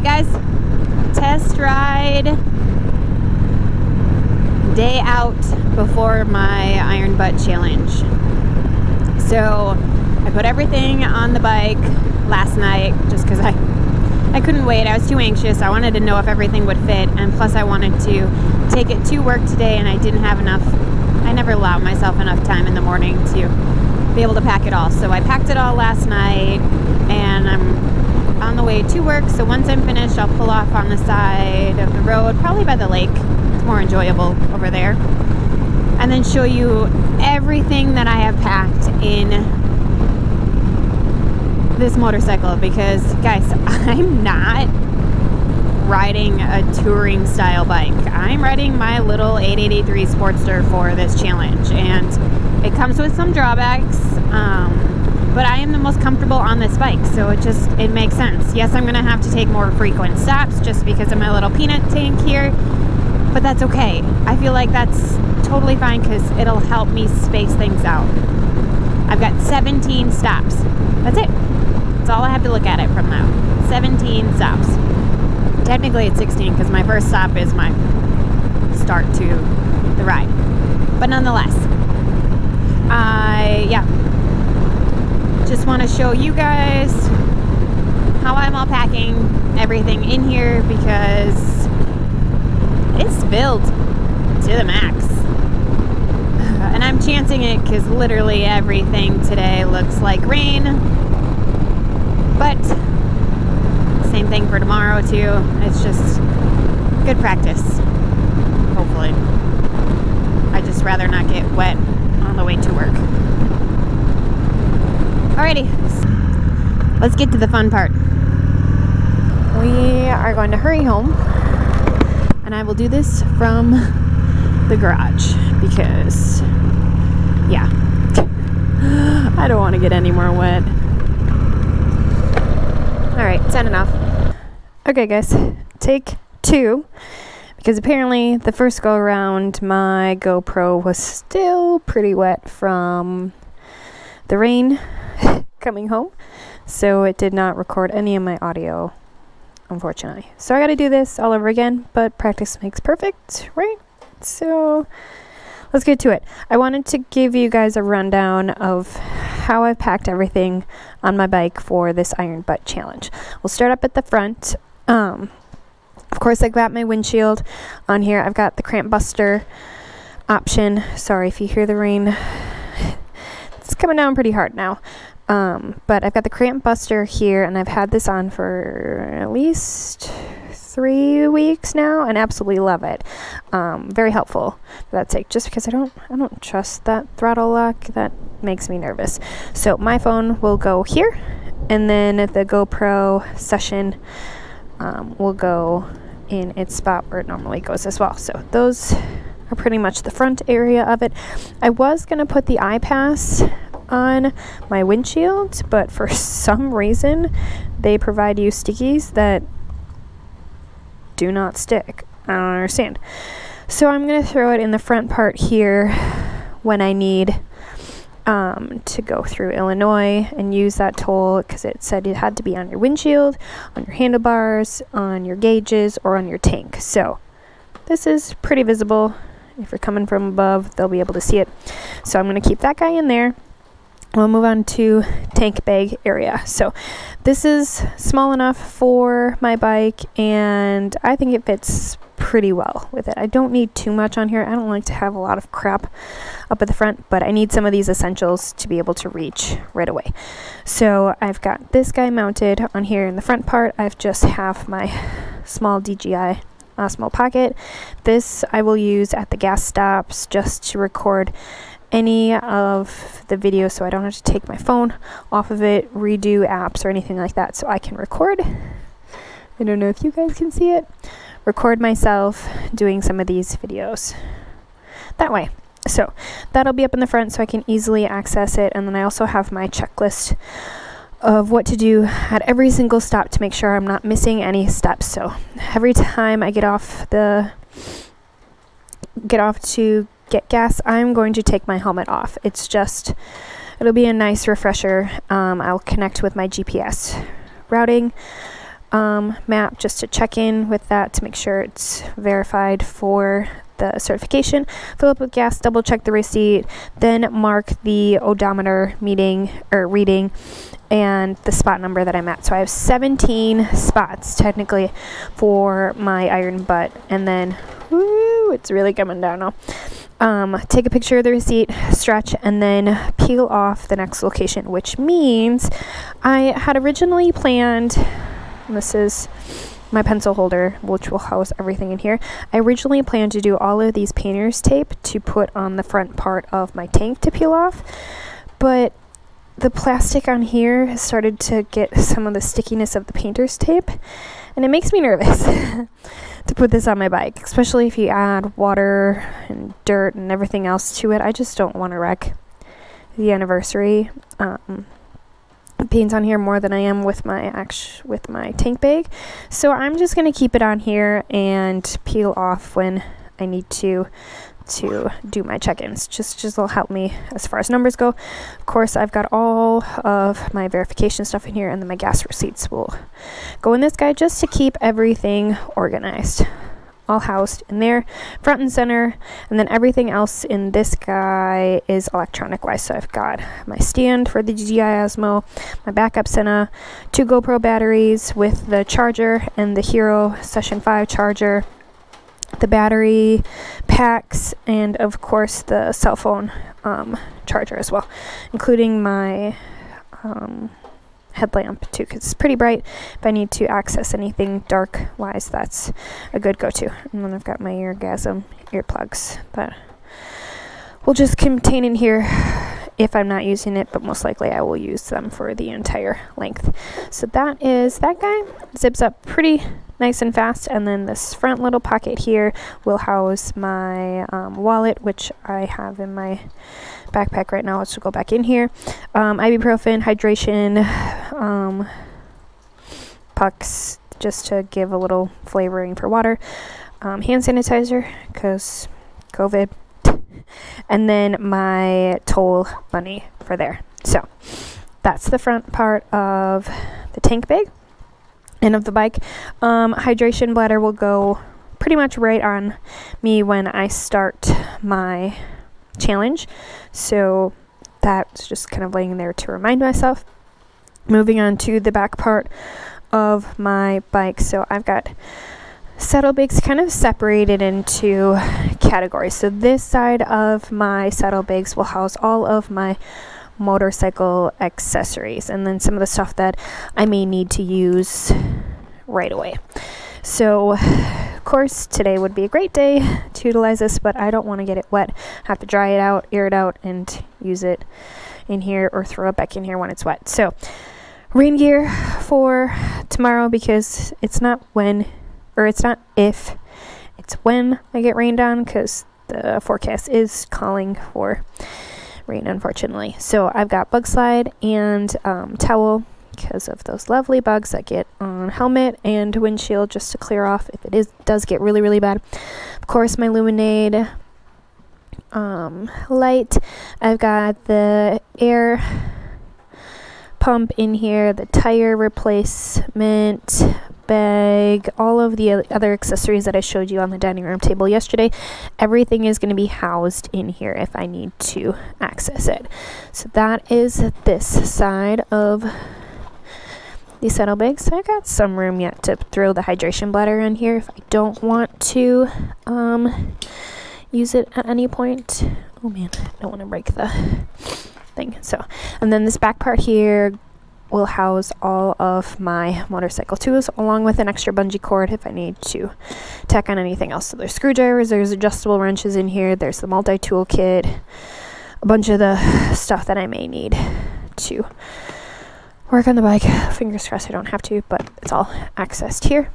right, guys. Test ride day out before my iron butt challenge. So I put everything on the bike last night just because I I couldn't wait. I was too anxious. I wanted to know if everything would fit, and plus I wanted to take it to work today, and I didn't have enough. I never allow myself enough time in the morning to be able to pack it all. So I packed it all last night, and I'm on the way to work. So once I'm finished, I'll pull off on the side of the road, probably by the lake. It's more enjoyable over there. And then show you everything that I have packed in this motorcycle because, guys, I'm not riding a touring style bike. I'm riding my little 883 Sportster for this challenge, and it comes with some drawbacks. Um, but I am the most comfortable on this bike, so it just it makes sense. Yes, I'm gonna have to take more frequent stops just because of my little peanut tank here, but that's okay. I feel like that's totally fine because it'll help me space things out. I've got 17 stops. That's it. That's all I have to look at it from now. 17 stops. Technically it's 16 because my first stop is my start to the ride. But nonetheless, I, yeah, just want to show you guys how I'm all packing everything in here because it's filled to the max. And I'm chancing it because literally everything today looks like rain. But same thing for tomorrow too. It's just good practice. Hopefully. I just rather not get wet on the way to work. Alrighty, let's get to the fun part. We are going to hurry home, and I will do this from the garage because, yeah, I don't want to get any more wet. Alright, signing off. Okay, guys, take two. Because apparently, the first go around, my GoPro was still pretty wet from the rain coming home, so it did not record any of my audio, unfortunately. So I got to do this all over again, but practice makes perfect, right? So let's get to it. I wanted to give you guys a rundown of how I've packed everything on my bike for this iron butt challenge. We'll start up at the front. Um, of course, I got my windshield on here. I've got the cramp buster option. Sorry if you hear the rain. It's coming down pretty hard now. Um, but I've got the cramp buster here, and I've had this on for at least three weeks now, and absolutely love it. Um, very helpful for that sake. Just because I don't, I don't trust that throttle lock. That makes me nervous. So my phone will go here, and then the GoPro session um, will go in its spot where it normally goes as well. So those are pretty much the front area of it. I was going to put the I-PASS on my windshield, but for some reason they provide you stickies that do not stick. I don't understand. So I'm going to throw it in the front part here when I need um, to go through Illinois and use that toll because it said it had to be on your windshield, on your handlebars, on your gauges, or on your tank. So this is pretty visible. If you're coming from above, they'll be able to see it. So I'm going to keep that guy in there. We'll move on to tank bag area. So this is small enough for my bike and I think it fits pretty well with it. I don't need too much on here. I don't like to have a lot of crap up at the front, but I need some of these essentials to be able to reach right away. So I've got this guy mounted on here in the front part. I've just have my small DJI Osmo Pocket. This I will use at the gas stops just to record any of the videos so I don't have to take my phone off of it, redo apps or anything like that. So I can record. I don't know if you guys can see it. Record myself doing some of these videos that way. So that'll be up in the front so I can easily access it. And then I also have my checklist of what to do at every single stop to make sure I'm not missing any steps. So every time I get off the get off to get gas, I'm going to take my helmet off. It's just, it'll be a nice refresher. Um, I'll connect with my GPS routing um, map just to check in with that to make sure it's verified for the certification, fill up with gas, double check the receipt, then mark the odometer meeting or reading and the spot number that I'm at. So I have 17 spots technically for my iron butt, and then woo, it's really coming down now. Um, take a picture of the receipt, stretch, and then peel off the next location, which means I had originally planned. This is my pencil holder, which will house everything in here. I originally planned to do all of these painter's tape to put on the front part of my tank to peel off, but the plastic on here has started to get some of the stickiness of the painter's tape, and it makes me nervous to put this on my bike, especially if you add water and dirt and everything else to it. I just don't want to wreck the anniversary. Um, paints on here more than I am with my with my tank bag. So I'm just going to keep it on here and peel off when I need to to do my check-ins. Just just will help me as far as numbers go. Of course, I've got all of my verification stuff in here and then my gas receipts will go in this guy just to keep everything organized all housed in there, front and center. And then everything else in this guy is electronic wise. So I've got my stand for the DJI Osmo, my backup Sena, two GoPro batteries with the charger and the Hero Session 5 charger, the battery packs, and of course the cell phone um, charger as well, including my um, headlamp too because it's pretty bright. If I need to access anything dark wise, that's a good go to. And then I've got my Eargasm earplugs that will just contain in here if I'm not using it, but most likely I will use them for the entire length. So that is that guy. Zips up pretty nice and fast. And then this front little pocket here will house my um, wallet, which I have in my backpack right now. Let's go back in here. Um, ibuprofen, hydration, um, pucks, just to give a little flavoring for water. Um, hand sanitizer, because COVID. and then my toll bunny for there. So that's the front part of the tank bag and of the bike. Um, hydration bladder will go pretty much right on me when I start my challenge. So that's just kind of laying there to remind myself. Moving on to the back part of my bike. So I've got saddlebags kind of separated into categories. So this side of my saddlebags will house all of my motorcycle accessories and then some of the stuff that I may need to use right away. So, of course, today would be a great day to utilize this, but I don't want to get it wet. have to dry it out, air it out, and use it in here or throw it back in here when it's wet. So, rain gear for tomorrow because it's not when, or it's not if, it's when I get rained on because the forecast is calling for rain, unfortunately. So, I've got bug slide and um, towel because of those lovely bugs that get on helmet and windshield just to clear off if it is does get really really bad. Of course, my Luminade um, light. I've got the air pump in here, the tire replacement bag, all of the other accessories that I showed you on the dining room table yesterday. Everything is going to be housed in here if I need to access it. So that is this side of these saddlebags. So I got some room yet to throw the hydration bladder in here if I don't want to um, use it at any point. Oh man, I don't want to break the thing. So, and then this back part here will house all of my motorcycle tools along with an extra bungee cord if I need to tack on anything else. So there's screwdrivers, there's adjustable wrenches in here, there's the multi-tool kit, a bunch of the stuff that I may need to work on the bike. Fingers crossed I don't have to, but it's all accessed here.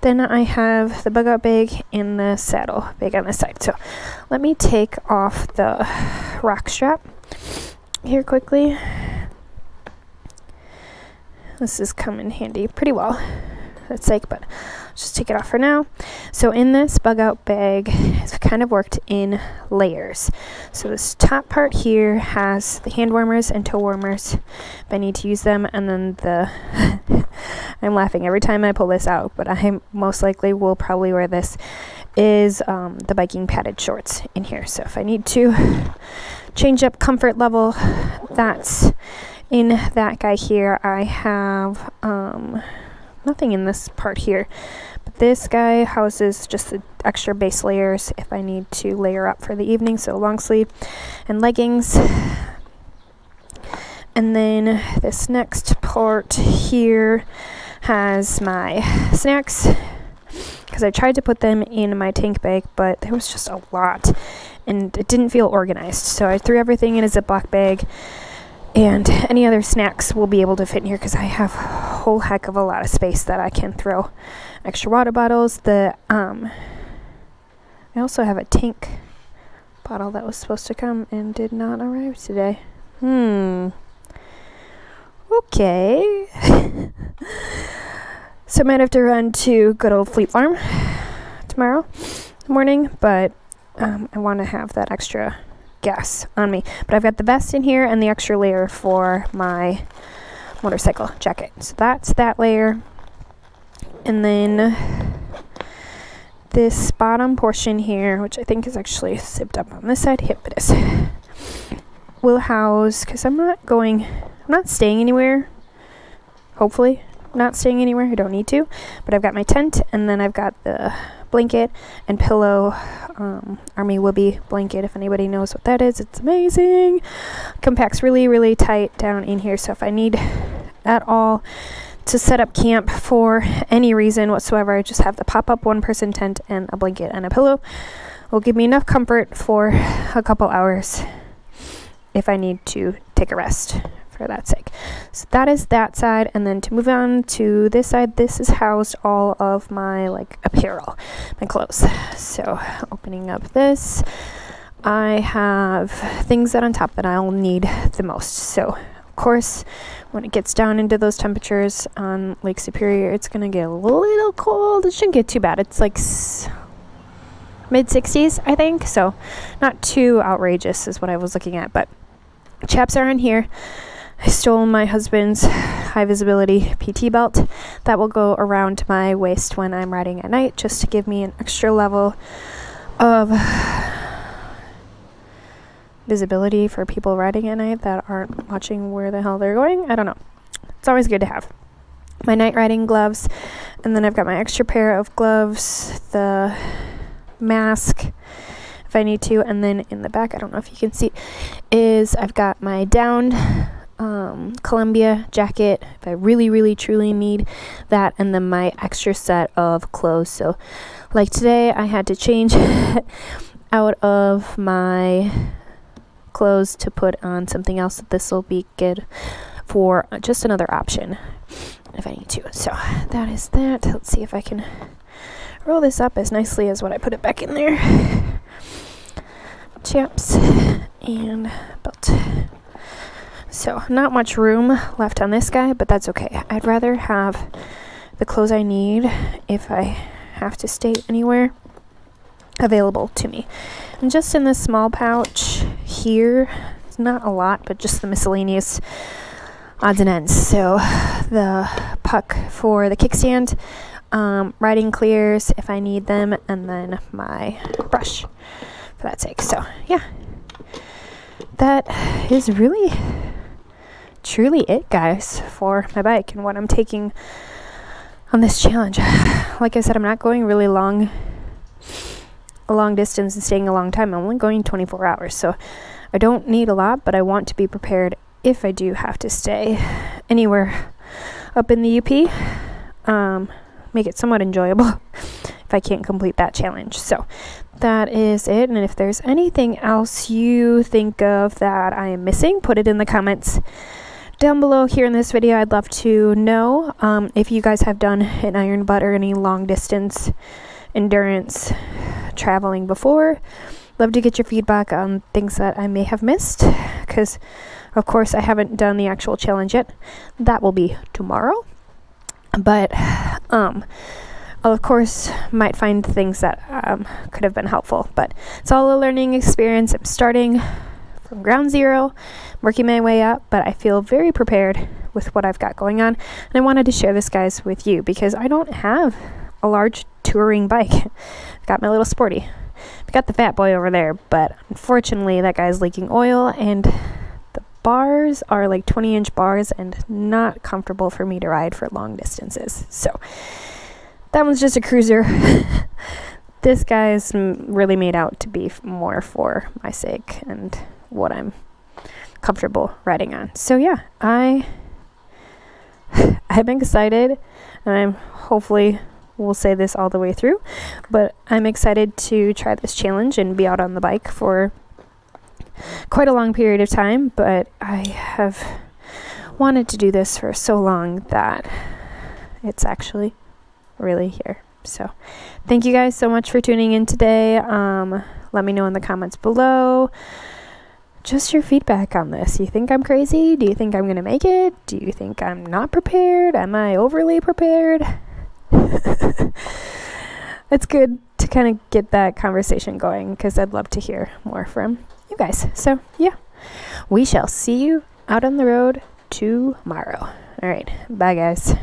Then I have the bug out bag and the saddle bag on this side. So let me take off the ROK strap here quickly. This has come in handy pretty well. That's sake, but just take it off for now. So in this bug out bag, it's kind of worked in layers. So this top part here has the hand warmers and toe warmers if I need to use them, and then the I'm laughing every time I pull this out, but I most likely will probably wear this is um, the biking padded shorts in here. So if I need to change up comfort level, that's in that guy here. I have um, nothing in this part here. But this guy houses just the extra base layers if I need to layer up for the evening. So long sleeve and leggings. And then this next part here has my snacks because I tried to put them in my tank bag, but there was just a lot and it didn't feel organized. So I threw everything in a Ziploc bag, and any other snacks will be able to fit in here because I have a whole heck of a lot of space that I can throw extra water bottles. The um, I also have a tank bottle that was supposed to come and did not arrive today. Hmm. Okay. So I might have to run to good old Fleet Farm tomorrow morning, but um, I want to have that extra gas on me. But I've got the vest in here and the extra layer for my motorcycle jacket. So that's that layer. And then this bottom portion here, which I think is actually zipped up on this side, yep it is, will house, because I'm not going, I'm not staying anywhere, hopefully, not staying anywhere. I don't need to. But I've got my tent, and then I've got the blanket and pillow. Um, Army Woobie blanket, if anybody knows what that is. It's amazing. Compacts really, really tight down in here. So if I need at all to set up camp for any reason whatsoever, I just have the pop up one person tent and a blanket and a pillow. Will give me enough comfort for a couple hours if I need to take a rest for that sake. So that is that side. And then to move on to this side, this is housed all of my like apparel, my clothes. So opening up this, I have things that on top that I'll need the most. So of course, when it gets down into those temperatures on Lake Superior, it's to get a little cold. It shouldn't get too bad. It's like mid 60s, I think. So not too outrageous is what I was looking at, but chaps are in here. I stole my husband's high visibility PT belt that will go around my waist when I'm riding at night just to give me an extra level of visibility for people riding at night that aren't watching where the hell they're going. I don't know. It's always good to have. My night riding gloves, and then I've got my extra pair of gloves, the mask if I need to, and then in the back, I don't know if you can see, is I've got my down um, Columbia jacket if I really, really, truly need that, and then my extra set of clothes. So, like today, I had to change out of my clothes to put on something else. That This will be good for just another option if I need to. So, that is that. Let's see if I can roll this up as nicely as when I put it back in there. Chaps and. So, not much room left on this guy, but that's okay. I'd rather have the clothes I need if I have to stay anywhere available to me. And just in this small pouch here, it's not a lot, but just the miscellaneous odds and ends. So, the puck for the kickstand, um, riding clears if I need them, and then my brush for that sake. So, yeah, that is really truly it, guys, for my bike and what I'm taking on this challenge. Like I said, I'm not going really long, a long distance and staying a long time. I'm only going 24 hours, so I don't need a lot, but I want to be prepared if I do have to stay anywhere up in the UP. Um, make it somewhat enjoyable if I can't complete that challenge. So that is it. And if there's anything else you think of that I am missing, put it in the comments down below here in this video, I'd love to know um, if you guys have done an iron butt or any long distance endurance traveling before. Love to get your feedback on things that I may have missed because, of course, I haven't done the actual challenge yet. That will be tomorrow. But, um, I'll, of course, might find things that um, could have been helpful. But it's all a learning experience. I'm starting from ground zero, working my way up, but I feel very prepared with what I've got going on. And I wanted to share this, guys, with you because I don't have a large touring bike. I've got my little sporty. I've got the fat boy over there, but unfortunately, that guy's leaking oil and the bars are like 20 inch bars and not comfortable for me to ride for long distances. So that one's just a cruiser. this guy's really made out to be more for my sake and what I'm comfortable riding on. So yeah, I I'm excited and I'm hopefully we'll say this all the way through, but I'm excited to try this challenge and be out on the bike for quite a long period of time, but I have wanted to do this for so long that it's actually really here. So, thank you guys so much for tuning in today. Um, let me know in the comments below just your feedback on this. You think I'm crazy? Do you think I'm going to make it? Do you think I'm not prepared? Am I overly prepared? it's good to kind of get that conversation going because I'd love to hear more from you guys. So, yeah, we shall see you out on the road tomorrow. All right, bye, guys.